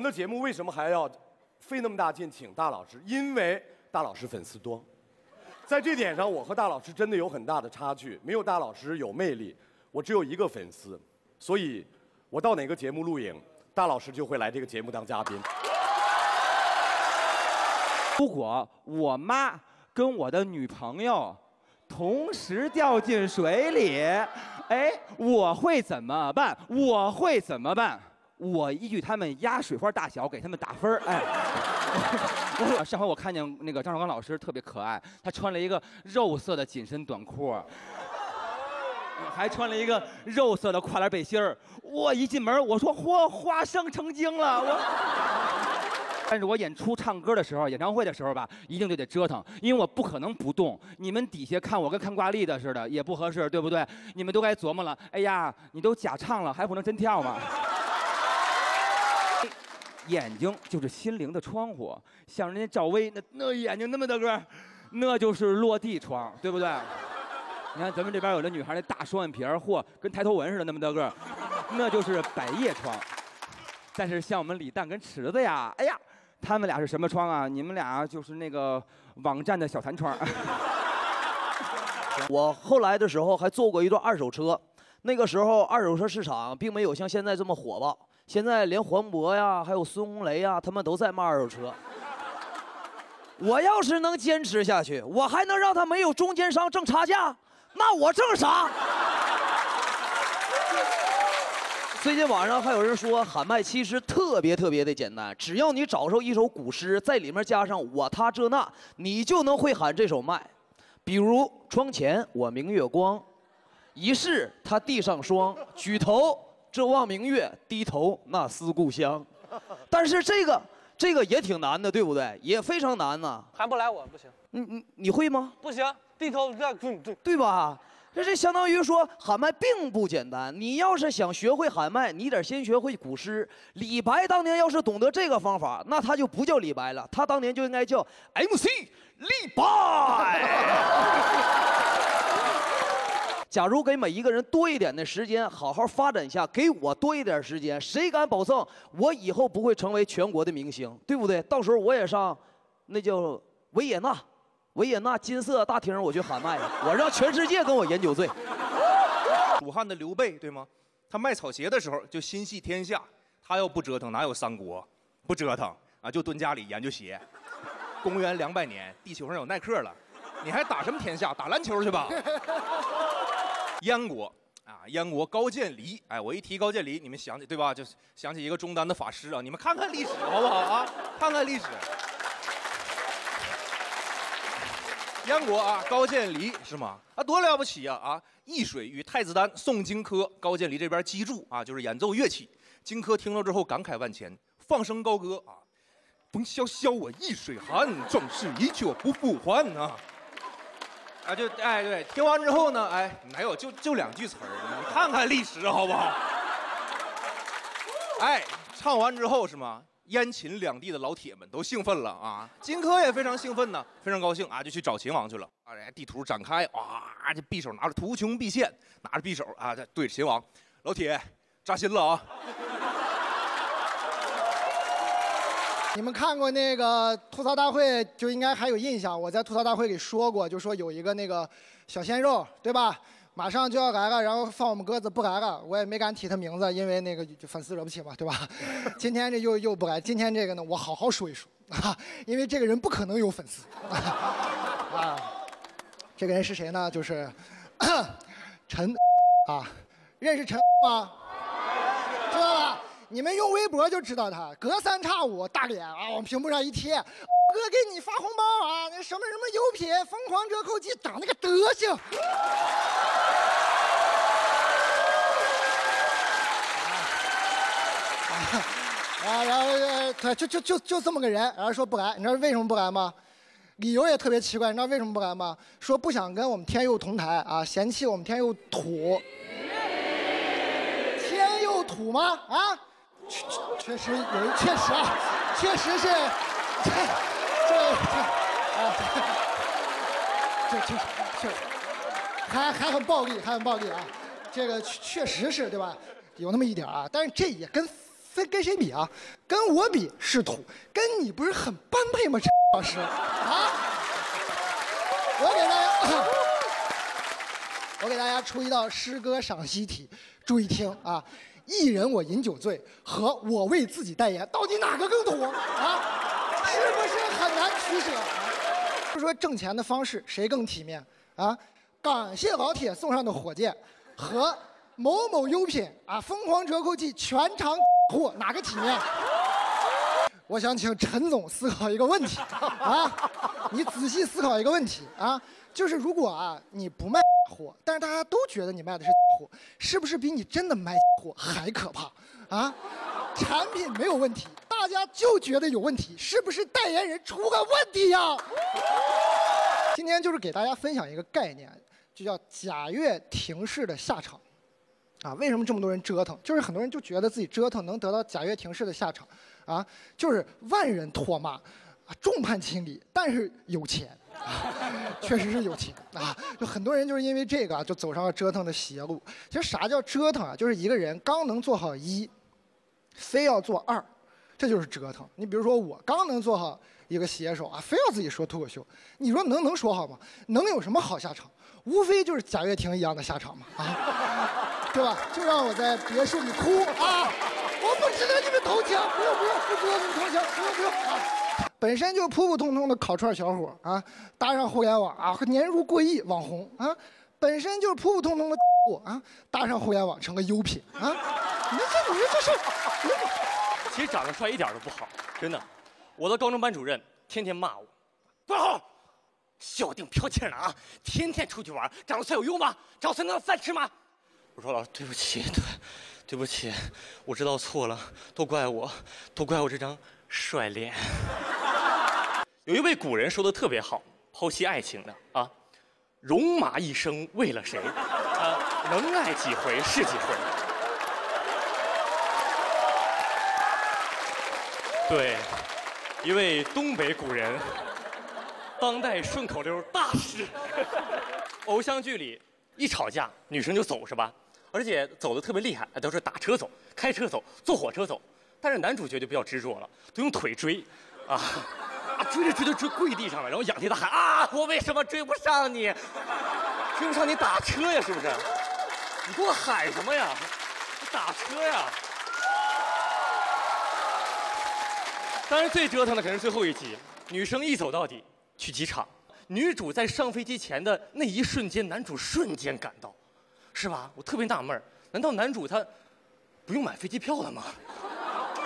我们的节目为什么还要费那么大劲请大老师？因为大老师粉丝多，在这点上，我和大老师真的有很大的差距。没有大老师有魅力，我只有一个粉丝，所以我到哪个节目录影，大老师就会来这个节目当嘉宾。如果我妈跟我的女朋友同时掉进水里，哎，我会怎么办？我会怎么办？我依据他们压水花大小给他们打分儿哎。上回我看见那个张绍刚老师特别可爱，他穿了一个肉色的紧身短裤，还穿了一个肉色的跨栏背心儿。我一进门，我说嚯，花生成精了我。但是我演出唱歌的时候，演唱会的时候吧，一定就得折腾，因为我不可能不动。你们底下看我跟看挂历的似的，也不合适，对不对？你们都该琢磨了。哎呀，你都假唱了，还不能真跳吗？眼睛就是心灵的窗户，像人家赵薇那那眼睛那么大个那就是落地窗，对不对？你看咱们这边有的女孩那大双眼皮儿，嚯，跟抬头纹似的那么大个那就是百叶窗。但是像我们李诞跟池子呀，哎呀，他们俩是什么窗啊？你们俩就是那个网站的小弹窗。我后来的时候还坐过一段二手车，那个时候二手车市场并没有像现在这么火爆。现在连黄渤呀，还有孙红雷呀，他们都在卖二手车。我要是能坚持下去，我还能让他没有中间商挣差价，那我挣啥？最近网上还有人说喊麦其实特别特别的简单，只要你找着一首古诗，在里面加上我他这那，你就能会喊这首麦。比如窗前我明月光，疑是他地上霜，举头。这望明月，低头那思故乡。但是这个这个也挺难的，对不对？也非常难呐。喊不来我不行。你你你会吗？不行，低头这对对对吧？这这相当于说喊麦并不简单。你要是想学会喊麦，你得先学会古诗。李白当年要是懂得这个方法，那他就不叫李白了，他当年就应该叫 MC 李白。假如给每一个人多一点的时间，好好发展一下，给我多一点时间，谁敢保证我以后不会成为全国的明星？对不对？到时候我也上，那叫维也纳，维也纳金色大厅，我去喊麦，我让全世界跟我饮酒醉。武汉的刘备对吗？他卖草鞋的时候就心系天下，他要不折腾哪有三国？不折腾啊，就蹲家里研究鞋。公元两百年，地球上有耐克了，你还打什么天下？打篮球去吧。燕国啊，燕国高渐离，哎，我一提高渐离，你们想起对吧？就想起一个中单的法师啊，你们看看历史好不好啊？看看历史。燕国啊，高渐离是吗？啊，多了不起呀！啊，易水与太子丹宋荆轲，高渐离这边击筑啊，就是演奏乐器。荆轲听了之后感慨万千，放声高歌啊：“风萧萧我易水寒，壮士一去不复还啊！”啊，就哎对，听完之后呢，哎，没有，就就两句词儿，你看看历史好不好？哎，唱完之后是吗？燕秦两地的老铁们都兴奋了啊，荆轲也非常兴奋呢，非常高兴啊，就去找秦王去了。哎，地图展开，哇，这匕首拿着，图穷匕现，拿着匕首啊，对着秦王，老铁，扎心了啊！你们看过那个吐槽大会，就应该还有印象。我在吐槽大会里说过，就说有一个那个小鲜肉，对吧？马上就要来了，然后放我们鸽子不来了，我也没敢提他名字，因为那个粉丝惹不起嘛，对吧？今天这又又不来，今天这个呢，我好好说一说啊，因为这个人不可能有粉丝 啊。这个人是谁呢？就是 陈啊，认识陈吗？你们用微博就知道他，隔三差五大脸啊往屏幕上一贴，哥给你发红包啊，那什么什么优品疯狂折扣季，长那个德行。啊，然后他就就就就这么个人，然后说不来，你知道为什么不来吗？理由也特别奇怪，你知道为什么不来吗？说不想跟我们天佑同台啊，嫌弃我们天佑土。天佑土吗？啊？确确实有，确实啊，确实是，这这这啊，这这这还还很暴力，还很暴力啊！这个确实是对吧？有那么一点啊，但是这也跟分跟谁比啊？跟我比是土，跟你不是很般配吗？陈老师啊，我给大家，我给大家出一道诗歌赏析题，注意听啊！一人我饮酒醉和我为自己代言，到底哪个更土啊？是不是很难取舍？就说挣钱的方式谁更体面啊？感谢老铁送上的火箭和某某优品啊疯狂折扣季全场货哪个体面？我想请陈总思考一个问题啊，你仔细思考一个问题啊，就是如果啊你不卖但是大家都觉得你卖的是货，是不是比你真的卖货还可怕啊？产品没有问题，大家就觉得有问题，是不是代言人出个问题呀？今天就是给大家分享一个概念，就叫贾跃亭式的下场。啊，为什么这么多人折腾？就是很多人就觉得自己折腾能得到贾跃亭式的下场，啊，就是万人唾骂，众叛亲离，但是有钱，啊、确实是有钱啊。就很多人就是因为这个啊，就走上了折腾的邪路。其实啥叫折腾啊？就是一个人刚能做好一，非要做二，这就是折腾。你比如说我刚能做好一个写手啊，非要自己说脱口秀，你说能能说好吗？能有什么好下场？无非就是贾跃亭一样的下场嘛，啊。对吧？就让我在别墅里哭啊！我不值得你们投降，不用不用，不值得你们投降，不用不用啊！本身就普普通通的烤串小伙啊，搭上互联网啊，年入过亿网红啊，本身就是普普通通的我 啊，搭上互联网成个优品啊！你这种人就是……其实长得帅一点都不好，真的。我的高中班主任天天骂我，不好，小丁飘气呢啊！天天出去玩，长得帅有用吗？长得帅能有饭吃吗？我说老师，对不起，对，对不起，我知道错了，都怪我，都怪我这张帅脸。有一位古人说的特别好，剖析爱情的啊，戎马一生为了谁？啊，能爱几回是几回。对，一位东北古人，当代顺口溜大师。偶像剧里一吵架，女生就走是吧？而且走的特别厉害，都是打车走、开车走、坐火车走。但是男主角就比较执着了，都用腿追，啊，追着追着追跪地上了，然后仰天大喊啊！我为什么追不上你？追不上你打车呀，是不是？你给我喊什么呀？打车呀！当然最折腾的肯定是最后一集，女生一走到底去机场，女主在上飞机前的那一瞬间，男主瞬间赶到。是吧？我特别纳闷，难道男主他不用买飞机票的吗？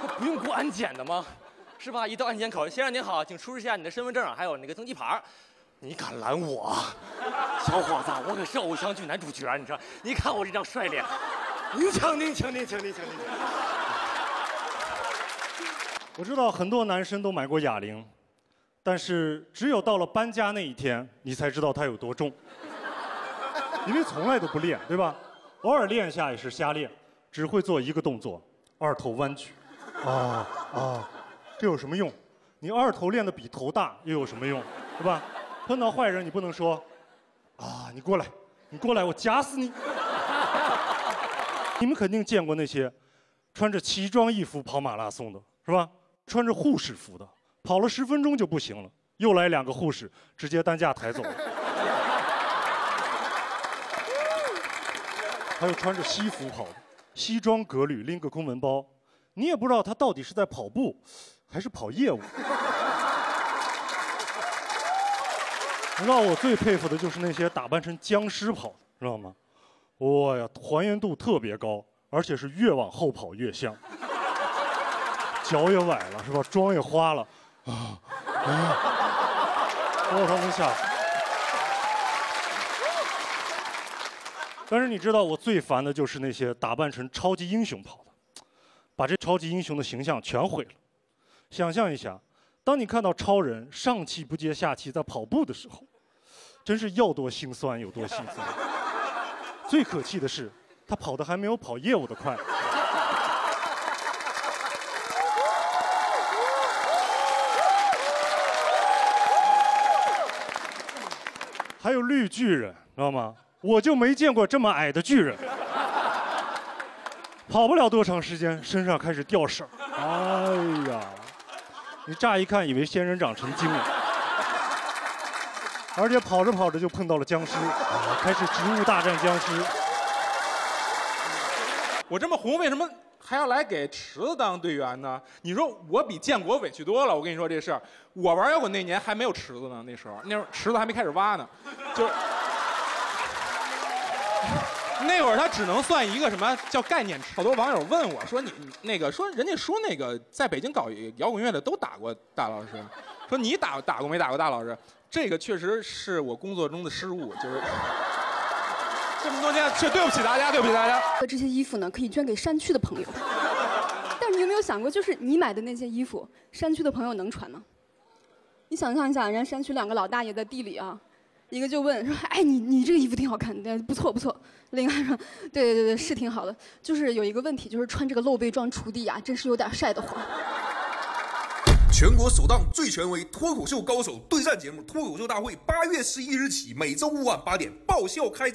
他不用过安检的吗？是吧？一到安检口，先生您好，请出示一下你的身份证还有那个登机牌你敢拦我，小伙子，我可是偶像剧男主角，你知道？你看我这张帅脸，您请您请您请您请您。我知道很多男生都买过哑铃，但是只有到了搬家那一天，你才知道它有多重。因为从来都不练，对吧？偶尔练一下也是瞎练，只会做一个动作，二头弯举。啊啊，这有什么用？你二头练得比头大又有什么用？对吧？碰到坏人你不能说，啊，你过来，你过来，我夹死你。你们肯定见过那些穿着奇装异服跑马拉松的，是吧？穿着护士服的，跑了十分钟就不行了，又来两个护士，直接担架抬走了。还有穿着西服跑的，西装革履拎个公文包，你也不知道他到底是在跑步，还是跑业务。你知道我最佩服的就是那些打扮成僵尸跑的，知道吗？哇呀，还原度特别高，而且是越往后跑越像。脚也崴了是吧？妆也花了，啊，把他们吓死。但是你知道我最烦的就是那些打扮成超级英雄跑的，把这超级英雄的形象全毁了。想象一下，当你看到超人上气不接下气在跑步的时候，真是要多心酸有多心酸。最可气的是，他跑的还没有跑业务的快。还有绿巨人，知道吗？我就没见过这么矮的巨人。跑不了多长时间，身上开始掉色儿。哎呀，你乍一看以为仙人掌成精了，而且跑着跑着就碰到了僵尸，啊开始植物大战僵尸。我这么红，为什么还要来给池子当队员呢？你说我比建国委屈多了。我跟你说这事儿，我玩摇滚那年还没有池子呢，那时候那时候池子还没开始挖呢，就那会儿他只能算一个什么叫概念。好多网友问我说你你那个说人家说那个在北京搞摇滚乐的都打过大老师，说你打打过没打过大老师？这个确实是我工作中的失误，就是这么多年，是对不起大家，对不起大家。这些衣服呢，可以捐给山区的朋友。但是你有没有想过，就是你买的那些衣服，山区的朋友能穿吗？你想象一下，人家山区两个老大爷在地里啊，一个就问说：“哎，你你这个衣服挺好看的，不错不错。”另外说：“对对对对，是挺好的，就是有一个问题，就是穿这个露背装锄地啊，真是有点晒得慌。”全国首档最权威脱口秀高手对战节目《脱口秀大会》，八月十一日起，每周五晚八点爆笑开。